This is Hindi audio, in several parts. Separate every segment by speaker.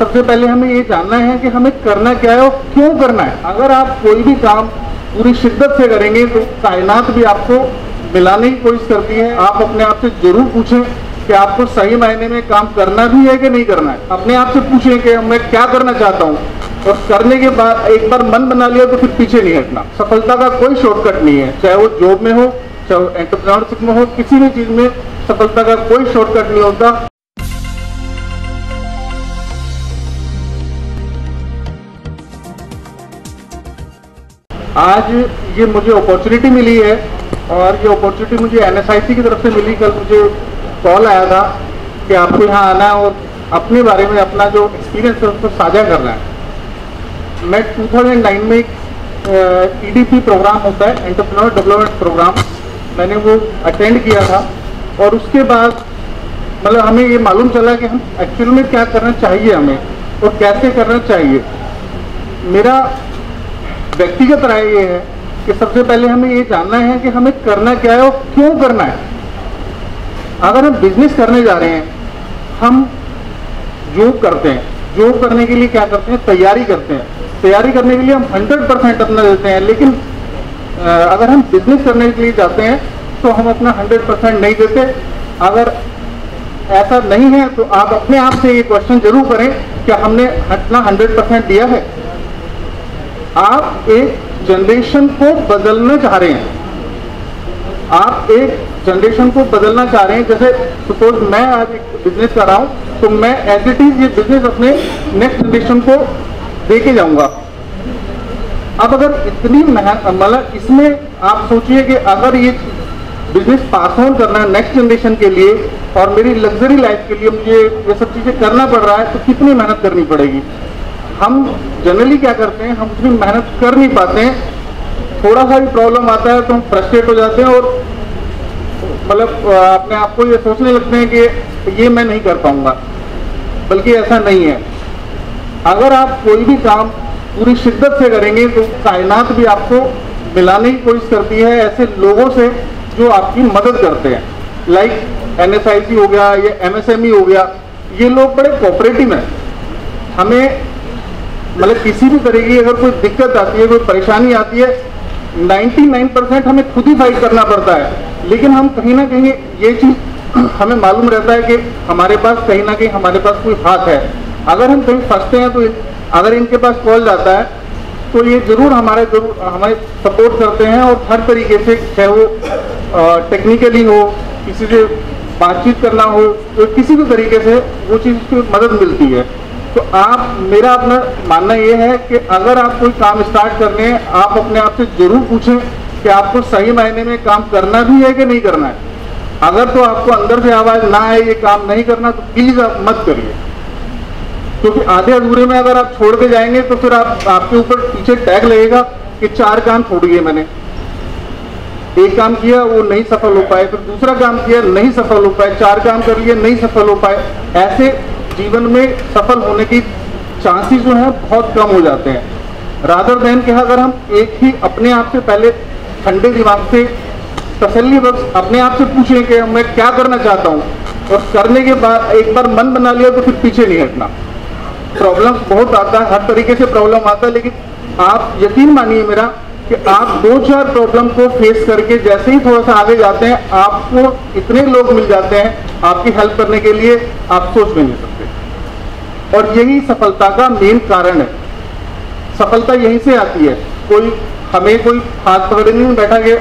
Speaker 1: सबसे पहले हमें ये जानना है कि हमें करना क्या है और क्यों करना है। अगर आप कोई भी काम पूरी शिद्दत से करेंगे तो कायनात भी आपको मिलाने की कोशिश करती है। आप अपने आप से ज़रूर पूछें कि आपको सही मायने में काम करना भी है कि नहीं करना है। अपने आप से पूछें कि मैं क्या करना चाहता हूँ। और करने के बाद एक बार मन बना लिया तो फिर पीछे नहीं हटना। सफलता का कोई शॉर्टकट नहीं है। चाहे वो जॉब में हो, चाहे वो एंटरप्रेन्योरशिप में हो, किसी भी चीज़ में सफलता का कोई शॉर्टकट नहीं होता। आज ये मुझे अपॉर्चुनिटी मिली है और ये अपॉर्चुनिटी मुझे एनएसआईसी की तरफ़ से मिली। कल मुझे कॉल आया था कि आपको यहाँ आना है और अपने बारे में अपना जो एक्सपीरियंस है उसको साझा करना है। मैं 2009 में एक ईडीपी प्रोग्राम होता है एंटरप्रेन्योर डेवलपमेंट प्रोग्राम मैंने वो अटेंड किया था और उसके बाद मतलब हमें ये मालूम चला कि हम एक्चुअल में क्या करना चाहिए हमें और कैसे करना चाहिए। मेरा व्यक्तिगत राय ये है कि सबसे पहले हमें ये जानना है कि हमें करना क्या है और क्यों करना है। अगर हम बिज़नेस करने जा रहे हैं, हम जॉब करते हैं। जॉब करने के लिए क्या करते हैं? तैयारी करते हैं। तैयारी करने के लिए हम 100 परसेंट अपना देते हैं, लेकिन अगर हम बिज़नेस करने के लिए जाते हैं तो हम अपना 100 परसेंट नहीं देते। अगर ऐसा नहीं है तो आप अपने आप से ये क्वेश्चन ज़रूर करें कि हमने अपना 100 परसेंट दिया है? आप एक जनरेशन को बदलना चाह रहे हैं। आप एक जनरेशन को बदलना चाह रहे हैं। जैसे सपोज़ मैं आज एक बिज़नेस कर रहा हूँ तो मैं एज इट इज़ ये बिज़नेस अपने नेक्स्ट जनरेशन को दे के जाऊँगा। अब अगर इतनी मेहनत मतलब इसमें आप सोचिए कि अगर ये बिज़नेस पास ऑन करना है नेक्स्ट जनरेशन के लिए और मेरी लग्जरी लाइफ के लिए मुझे ये सब चीज़ें करना पड़ रहा है तो कितनी मेहनत करनी पड़ेगी? हम जनरली क्या करते हैं, हम उतनी मेहनत कर नहीं पाते हैं। थोड़ा सा भी प्रॉब्लम आता है तो हम फ्रस्ट्रेट हो जाते हैं और मतलब अपने आप को ये सोचने लगते हैं कि ये मैं नहीं कर पाऊँगा। बल्कि ऐसा नहीं है। अगर आप कोई भी काम पूरी शिद्दत से करेंगे तो कायनात भी आपको मिलाने की कोशिश करती है, ऐसे लोगों से जो आपकी मदद करते हैं। लाइक एनएसआईसी हो गया या एमएसएमई हो गया, ये लोग बड़े कोऑपरेटिव हैं। हमें मतलब किसी भी तरह की अगर कोई दिक्कत आती है, कोई परेशानी आती है 99 परसेंट हमें खुद ही फाइट करना पड़ता है। लेकिन हम कहीं ना कहीं ये चीज़ हमें मालूम रहता है कि हमारे पास कहीं ना कहीं हमारे पास कोई हाथ है। अगर हम कहीं फंसते हैं तो अगर इनके पास कॉल जाता है तो ये ज़रूर हमारे ज़रूर, हमें सपोर्ट करते हैं और हर तरीके से चाहे वो टेक्निकली हो, किसी से बातचीत करना हो तो किसी भी तरीके से वो चीज़ की मदद मिलती है। तो आप, मेरा अपना मानना ये है कि अगर आप कोई काम स्टार्ट करने हैं, आप अपने आप से ज़रूर पूछें कि आपको सही मायने में काम करना भी है कि नहीं करना है। अगर तो आपको अंदर से आवाज़ ना आए, ये काम नहीं करना तो प्लीज़ आप मत करिए। क्योंकि आधे अधूरे में अगर आप छोड़ के जाएँगे तो फिर आप, आपके ऊपर पीछे टैग लगेगा कि चार काम छोड़ दिए मैंने। एक काम किया, वो नहीं सफल हो पाए फिर दूसरा काम किया, नहीं सफल हो पाए चार काम कर लिए, नहीं सफल हो पाए। ऐसे जीवन में सफल होने की चांसेस जो है बहुत कम हो जाते हैं। रादर देन के अगर हम एक ही अपने आप से पहले ठंडे दिमाग से तसली बख्श अपने आप से पूछें कि मैं क्या करना चाहता हूँ और करने के बाद एक बार मन बना लिया तो फिर पीछे नहीं हटना। प्रॉब्लम बहुत आता है, हर तरीके से प्रॉब्लम आता है, लेकिन आप यकीन मानिए मेरा कि आप दो चार प्रॉब्लम को फेस करके जैसे ही थोड़ा सा आगे जाते हैं, आपको इतने लोग मिल जाते हैं, आपकी हेल्प करने के लिए आप सोच भी नहीं सकते। और यही सफलता का मेन कारण है। सफलता यहीं से आती है। कोई, हमें कोई हाथ पकड़े नहीं बैठा गया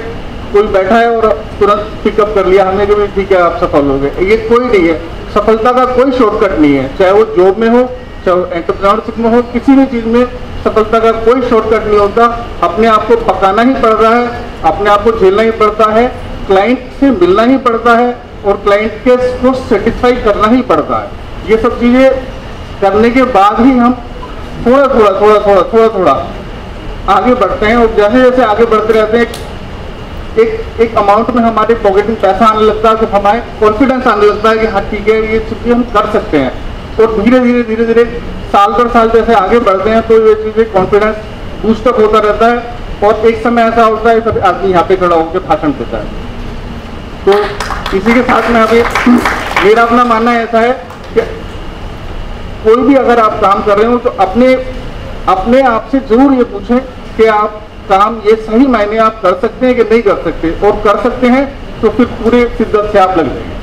Speaker 1: कोई बैठा है और तुरंत पिकअप कर लिया। हमने कि ठीक है, आप सफल हो गए। ये कोई नहीं है। सफलता का कोई शॉर्टकट नहीं है। चाहे वो जॉब में हो, चाहे एंटरप्रेन्योरशिप में हो, किसी भी चीज़ में सफलता का कोई शॉर्टकट नहीं होता। अपने आप को पकाना ही पड़ रहा है। अपने आप को झेलना ही पड़ता है। क्लाइंट से मिलना ही पड़ता है और क्लाइंट के को सेटिस्फाई करना ही पड़ता है। ये सब चीज़ें करने के बाद ही हम थोड़ा थोड़ा थोड़ा थोड़ा थोड़ा थोड़ा आगे बढ़ते हैं और जैसे जैसे आगे बढ़ते रहते हैं, एक एक अमाउंट में हमारे पॉकेट में पैसा आने लगता है तो हमारे कॉन्फिडेंस आने लगता है कि हाँ ठीक है, ये चीज़ें हम कर सकते हैं। और धीरे धीरे धीरे धीरे साल दर साल जैसे आगे बढ़ते हैं तो ये चीज़ें कॉन्फिडेंस बूस्टअप होता रहता है। और एक समय ऐसा होता है सब आदमी यहाँ पे खड़ा होकर भाषण देता है। तो इसी के साथ में अभी मेरा अपना मानना ऐसा है कोई भी अगर आप काम कर रहे हो तो अपने अपने आप से ज़रूर ये पूछें कि आप काम ये सही मायने आप कर सकते हैं कि नहीं कर सकते। और कर सकते हैं तो फिर पूरे शिद्दत से आप लग जाएँगे।